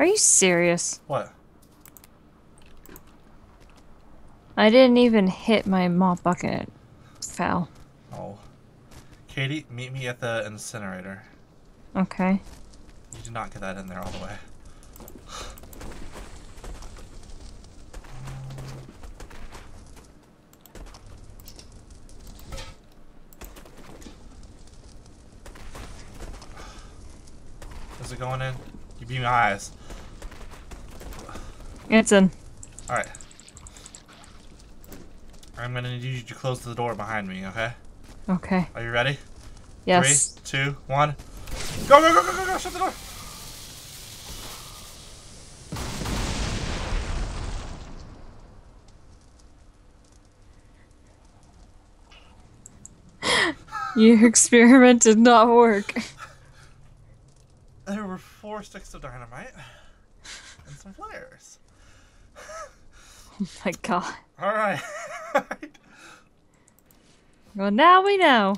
Are you serious? What? I didn't even hit my mop bucket. It fell. Oh. Katie, meet me at the incinerator. Okay. You did not get that in there all the way. Is it going in? You beat my eyes. It's in. Alright. I'm gonna need you to close the door behind me, okay? Okay. Are you ready? Yes. Three, two, one. Go, go, go, go, go, go! Shut the door! Your experiment did not work. There were four sticks of dynamite and some flares. Oh my god. Alright. Well, now we know.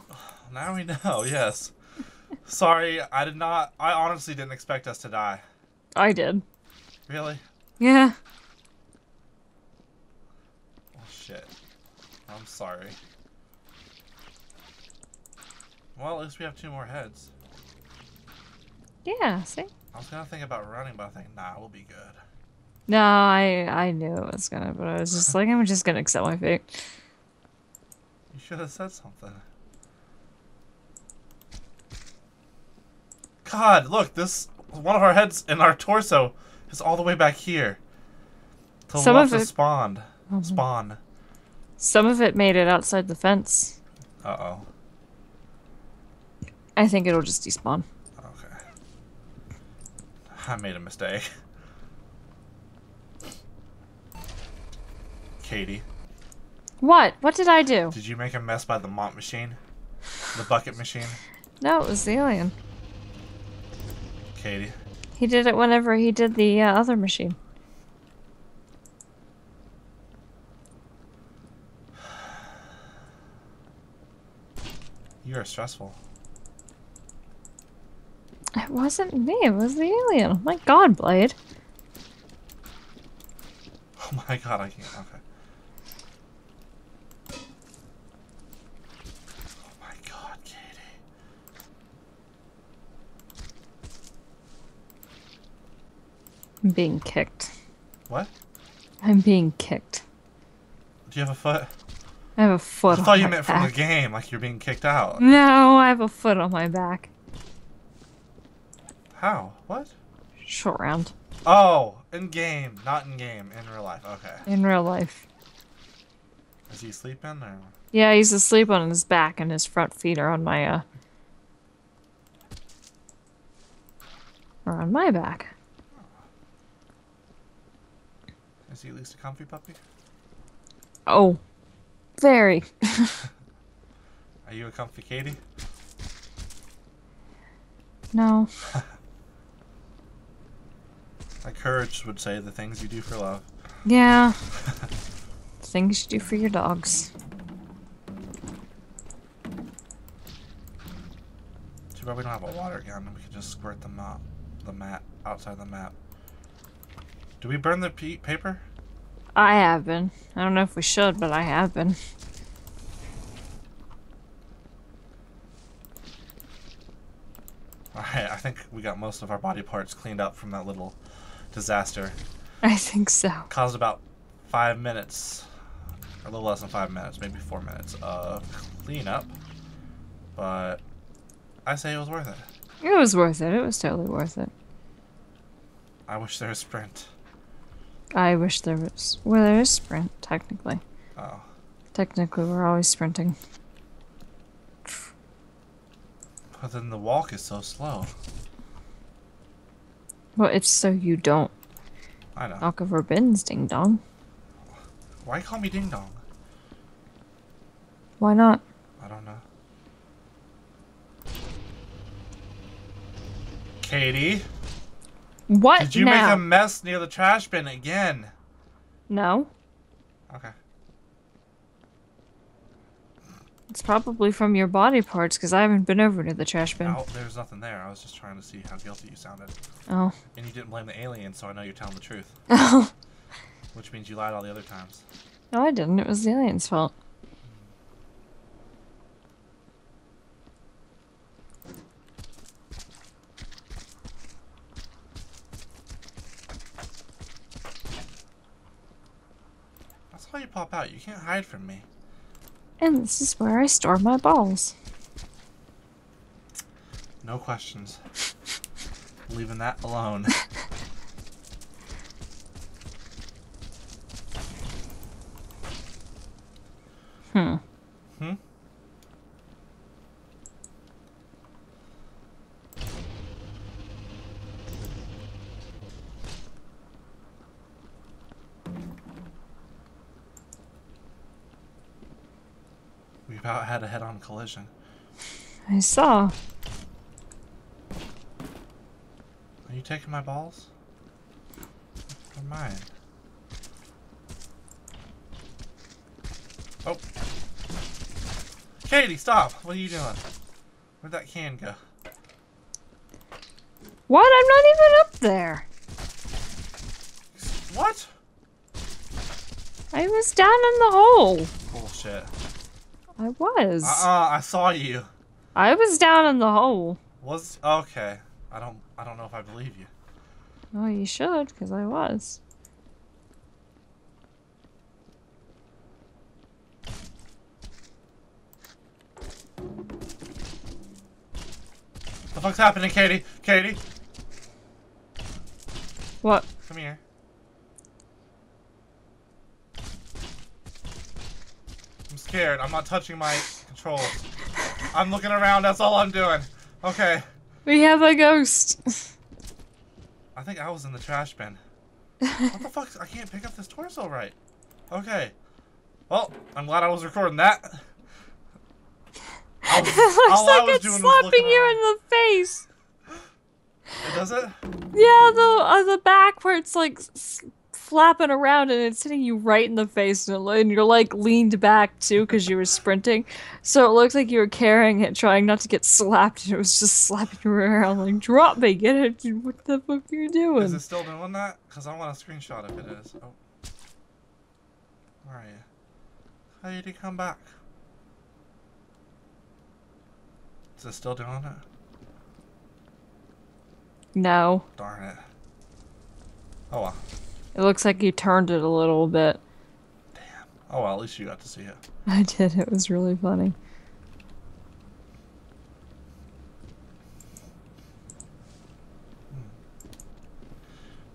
now we know, yes. Sorry, I did not. I honestly didn't expect us to die. I did. Really? Yeah. Oh, shit. I'm sorry. Well, at least we have two more heads. Yeah, see? I was gonna think about running, but I think, nah, we'll be good. No, I I knew it was gonna, but I was just like, I'm just gonna accept my fate. You should have said something. God, look, this one of our heads and our torso is all the way back here. To Some left of it- spawned. Spawn. Some of it made it outside the fence. Uh oh. I think it'll just despawn. Okay. I made a mistake. Katie, What? What did I do? did you make a mess by the mop machine? The bucket machine? No, it was the alien. Katie. He did it whenever he did the uh, other machine. You are stressful. It wasn't me, it was the alien. Oh my god, Blade. Oh my god, I can't. Okay. Oh my god, Katie. I'm being kicked. What? I'm being kicked. Do you have a foot? I have a foot I thought you meant from the game, like you're being kicked out. No, I have a foot on my back. How? What? Short round. Oh, in game, not in game, in real life. Okay. In real life. Is he sleeping or? Yeah, he's asleep on his back and his front feet are on my, uh... Are on my back. Is he at least a comfy puppy? Oh. Very. Are you a comfy Katie? no. Like courage would say, the things you do for love. Yeah. Things you do for your dogs. Too bad we don't have a water gun. And we could just squirt the map, the mat outside the map. Do we burn the pe- paper? I have been. I don't know if we should, but I have been. Alright, I think we got most of our body parts cleaned up from that little disaster. I think so. Caused about five minutes, a little less than five minutes, maybe four minutes of cleanup. But I say it was worth it. It was worth it. It was totally worth it. I wish there was sprint. I wish there was. Well, there is sprint, technically. Oh. Technically, we're always sprinting. But then the walk is so slow. Well, it's so you don't I know. knock over bins, ding dong. Why call me Ding Dong? Why not? I don't know. Katie, What did you now? make a mess near the trash bin again? No. Okay. It's probably from your body parts because I haven't been over to the trash bin. No, there's nothing there. I was just trying to see how guilty you sounded. Oh. And you didn't blame the alien, so I know you're telling the truth. Oh. Which means you lied all the other times. No, I didn't. It was the alien's fault. How you pop out. You can't hide from me. And this is where I store my balls. No questions. Leaving that alone. Hmm. Hmm? About had a head-on collision. I saw. Are you taking my balls? They're mine. Oh. Katie, stop! What are you doing? Where'd that can go? What? I'm not even up there. What? I was down in the hole. Bullshit. I was. Uh-uh, I saw you. I was down in the hole. Was okay. I don't I don't know if I believe you. Oh, you should, because I was. What The fuck's happening, Katie? Katie, What? come here. I'm scared. I'm not touching my controls. I'm looking around. That's all I'm doing. Okay. We have a ghost. I think I was in the trash bin. What the fuck? I can't pick up this torso right. Okay. Well, I'm glad I was recording that. Was- it looks like it's slapping you around. in the face. Does it? Yeah, the uh, the back where it's like flapping around and it's hitting you right in the face, and, it, and you're like leaned back too because you were sprinting, so it looks like you were carrying it, trying not to get slapped, and it was just slapping you around like, "Drop me, get it! What the fuck are you doing? Is it still doing that? Because I want a screenshot if it is. Oh. Where are you? How did he come back? Is it still doing it? No, Darn it. Oh well. It looks like you turned it a little bit. Damn. Oh well, at least you got to see it. I did. It was really funny.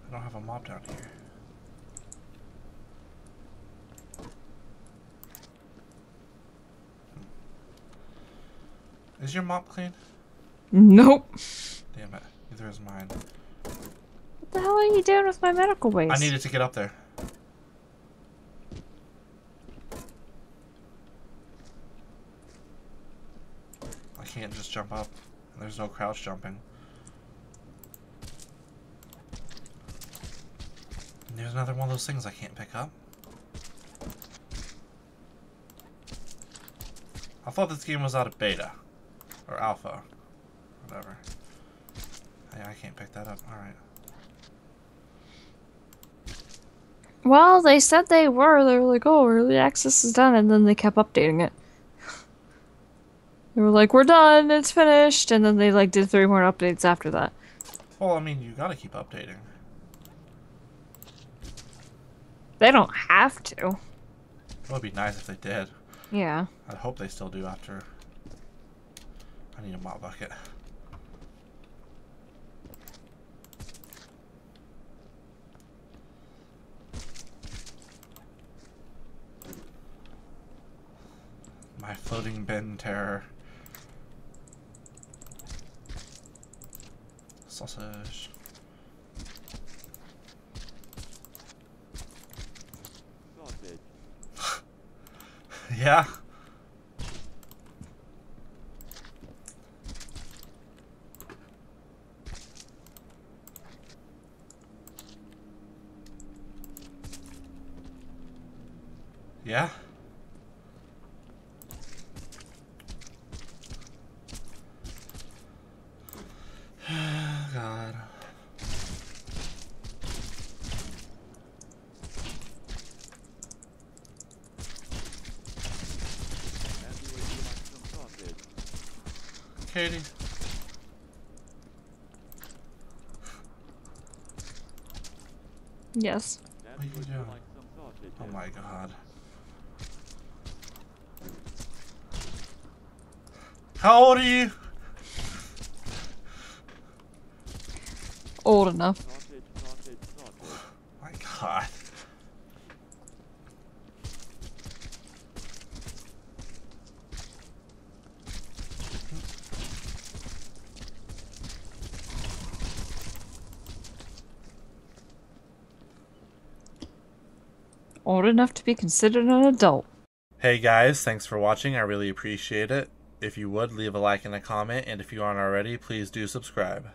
I don't have a mop down here. Hmm. Is your mop clean? Nope. Damn it. Neither is mine. What the hell are you doing with my medical waste? I needed to get up there. I can't just jump up. There's no crouch jumping. And There's another one of those things I can't pick up. I thought this game was out of beta. Or alpha. Whatever. I can't pick that up. Alright. Well, they said they were. They were like, "Oh, early access is done," and then they kept updating it. They were like, "We're done. It's finished," and then they like did three more updates after that. Well, I mean, you gotta keep updating. They don't have to. It would be nice if they did. Yeah. I hope they still do after. I need a mop bucket. My floating bin terror. Sausage. Yeah. Yeah. Katie? Yes. What are you doing? Oh my god. How old are you? Old enough. my god. Old enough to be considered an adult. Hey guys, thanks for watching. I really appreciate it. If you would, leave a like and a comment, and if you aren't already, please do subscribe.